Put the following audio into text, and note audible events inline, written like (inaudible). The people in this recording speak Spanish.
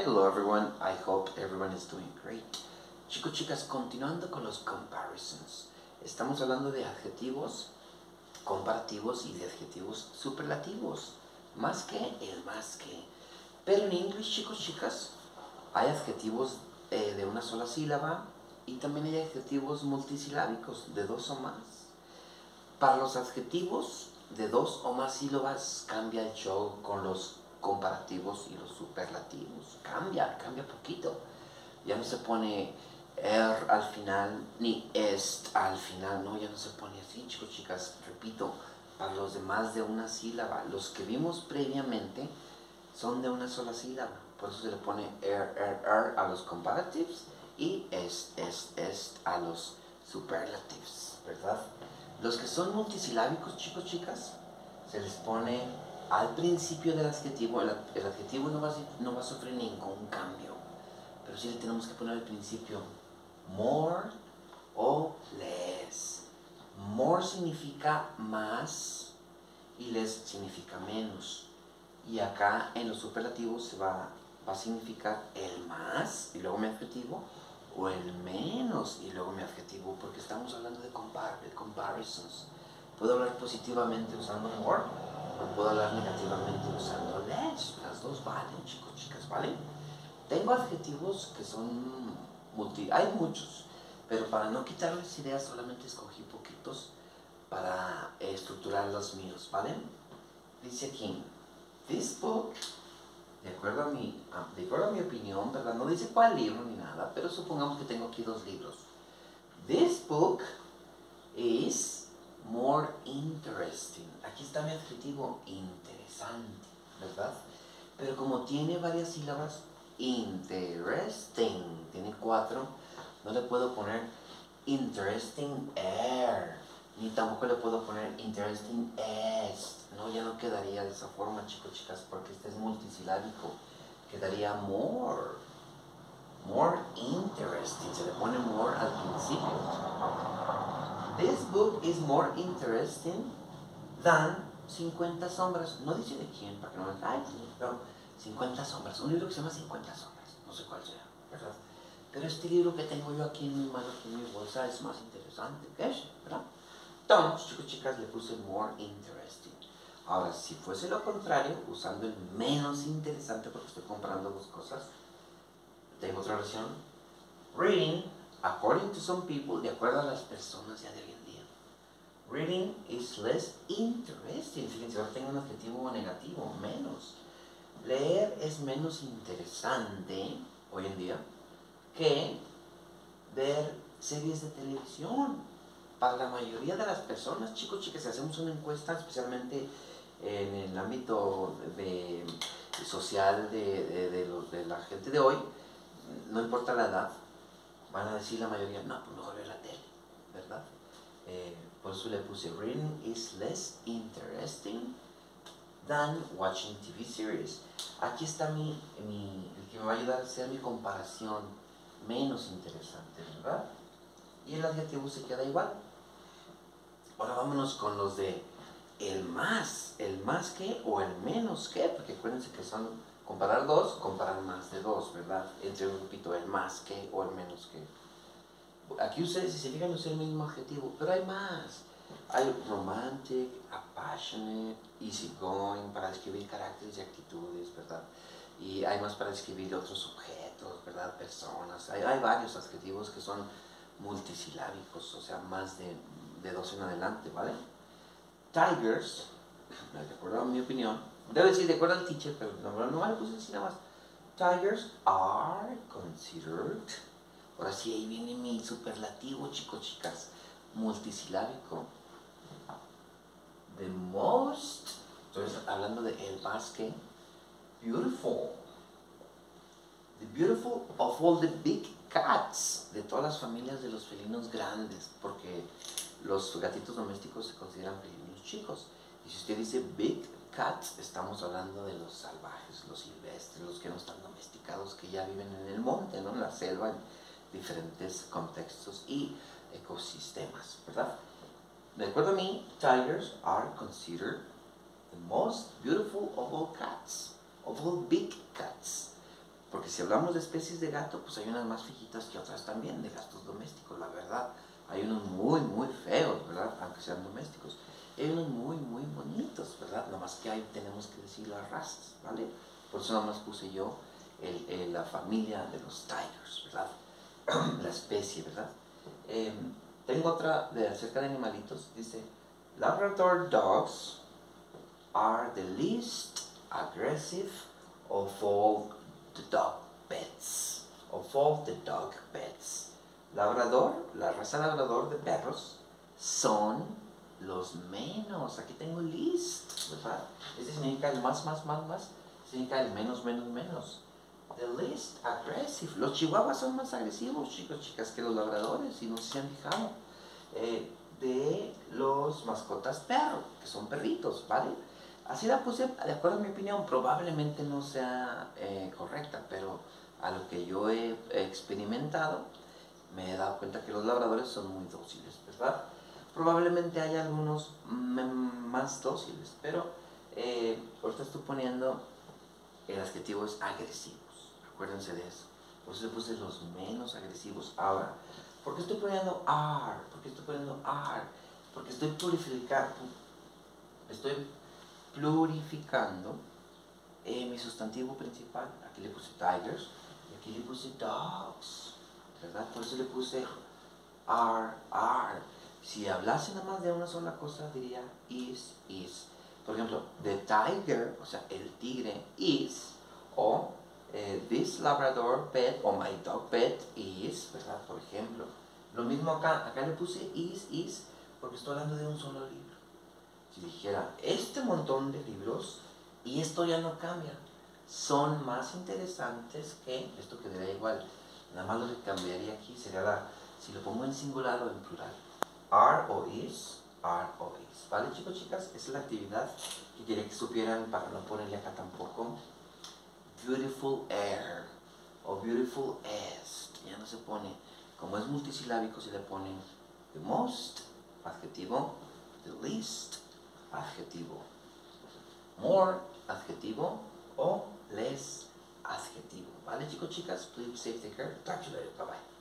Hello everyone, I hope everyone is doing great. Chicos, chicas, continuando con los comparisons. Estamos hablando de adjetivos comparativos y de adjetivos superlativos. Más que, el más que. Pero en inglés, chicos, chicas, hay adjetivos eh, de una sola sílaba y también hay adjetivos multisilábicos de dos o más. Para los adjetivos de dos o más sílabas cambia el show con los comparativos y los superlativos. Cambia, cambia poquito. Ya no se pone er al final ni est al final, no, ya no se pone así, chicos, chicas. Repito, para los demás de una sílaba, los que vimos previamente son de una sola sílaba. Por eso se le pone er, er, er a los comparatives y est, est, est a los superlatives, ¿verdad? Los que son multisilábicos, chicos, chicas, se les pone al principio del adjetivo, el, adjetivo no va, a, no va a sufrir ningún cambio, pero sí le tenemos que poner al principio more o less. More significa más y less significa menos. Y acá en los superlativos va, va a significar el más y luego mi adjetivo o el menos y luego mi adjetivo porque estamos hablando de, compar de comparisons. Puedo hablar positivamente usando more o puedo hablar negativamente usando. Las dos valen, chicos, chicas, ¿vale? Tengo adjetivos que son multi... Hay muchos, pero para no quitarles ideas solamente escogí poquitos para estructurar los míos, ¿vale? Dice aquí, this book, de acuerdo, a mi, de acuerdo a mi opinión, ¿verdad? No dice cuál libro ni nada, pero supongamos que tengo aquí dos libros. This book is more interesting. Aquí está mi adjetivo interesante, ¿verdad? Pero como tiene varias sílabas, interesting, tiene cuatro, no le puedo poner interesting air, ni tampoco le puedo poner interesting est. No, ya no quedaría de esa forma, chicos, chicas, porque este es multisilábico. Quedaría more. More interesting. Se le pone more al principio. This book is more interesting than 50 sombras. No dice de quién, para que no me ay, pero 50 sombras. Un libro que se llama 50 sombras. No sé cuál sea, ¿verdad? Pero este libro que tengo yo aquí en mi mano, aquí en mi bolsa, es más interesante que ese, ¿verdad? Entonces, chicos, chicas, le puse more interesting. Ahora, si fuese lo contrario, usando el menos interesante, porque estoy comprando dos cosas, tengo otra versión. Reading, according to some people, de acuerdo a las personas ya de hoy en día. Reading is less interesting. Fíjense, ahora tengo un adjetivo negativo, menos. Leer es menos interesante hoy en día que ver series de televisión. Para la mayoría de las personas, chicos, chicas, si hacemos una encuesta, especialmente en el ámbito de, social de, de, la gente de hoy, no importa la edad, van a decir la mayoría, no, pues mejor ver la tele, ¿verdad? Eh, por eso le puse, reading is less interesting than watching TV series. Aquí está mi, mi, el que me va a ayudar a hacer mi comparación menos interesante, ¿verdad? Y el adjetivo se queda igual. Ahora vámonos con los de el más, el más que o el menos que, porque acuérdense que son comparar dos, comparar más de dos, ¿verdad? Entre un grupito, el más que o el menos que. Aquí ustedes, si se fijan, usan el mismo adjetivo, pero hay más. Hay romantic, passionate, easygoing, para describir caracteres y actitudes, ¿verdad? Y hay más para describir otros objetos, ¿verdad? Personas. Hay, hay varios adjetivos que son multisilábicos, o sea, más de, de dos en adelante, ¿vale? Tigers, de acuerdo a mi opinión, debe decir de acuerdo al teacher, pero no, no vale, pues así nada más. Tigers are considered, ahora sí, ahí viene mi superlativo, chicos, chicas, multisilábico. The most, estoy hablando de el más que, beautiful. The beautiful of all the big cats, de todas las familias de los felinos grandes, porque los gatitos domésticos se consideran felinos chicos. Y si usted dice big cats, estamos hablando de los salvajes, los silvestres, los que no están domesticados, que ya viven en el monte, ¿no? en la selva, en diferentes contextos y ecosistemas, ¿verdad? De acuerdo a mí, tigers are considered the most beautiful of all cats, of all big cats. Porque si hablamos de especies de gato, pues hay unas más fijitas que otras también, de gatos domésticos, la verdad. Hay unos muy, muy feos, ¿verdad? Aunque sean domésticos. Hay unos muy, muy bonitos, ¿verdad? Nada más que ahí tenemos que decir las razas, ¿vale? Por eso nada más puse yo la familia de los tigers, ¿verdad? (coughs) la especie, ¿verdad? Em, tengo otra de acerca de animalitos, dice, Labrador dogs are the least aggressive of all the dog pets, of all the dog pets. Labrador, la raza labrador de perros, son los menos. Aquí tengo list, ¿verdad? Este significa el más, más, más, más. Significa el menos, menos, menos. The least aggressive. Los chihuahuas son más agresivos, chicos, chicas, que los labradores, y no se han fijado. Eh, de los mascotas perro, que son perritos, ¿vale? Así la puse, de acuerdo a mi opinión, probablemente no sea eh, correcta, pero a lo que yo he experimentado, me he dado cuenta que los labradores son muy dóciles, ¿verdad? Probablemente hay algunos más dóciles, pero eh, ahorita estoy poniendo el adjetivo es agresivos, acuérdense de eso. Por eso le puse los menos agresivos. Ahora, ¿por qué estoy poniendo are? ¿Por qué estoy poniendo are? Porque estoy purificando, estoy plurificando mi sustantivo principal. Aquí le puse tigers y aquí le puse dogs. ¿Verdad? Por eso le puse are, are. Si hablase nada más de una sola cosa, diría is, is. Por ejemplo, the tiger, o sea, el tigre, is, o eh, this Labrador pet, o my dog pet is, ¿verdad? Por ejemplo. Lo mismo acá, acá le puse is, is, porque estoy hablando de un solo libro si dijera, este montón de libros, y esto ya no cambia, son más interesantes que, esto quedaría igual, nada más lo que cambiaría aquí sería la, si lo pongo en singular o en plural, are o is, are o is. ¿Vale chicos, chicas? Esa es la actividad que quería que supieran para no ponerle acá tampoco. Beautiful air o beautiful est, ya no se pone, como es multisilábico se le pone the most, adjetivo, the least, adjetivo. More, adjetivo. O less, adjetivo. ¿Vale, chicos, chicas? Please save the care. Talk to you later. Bye-bye.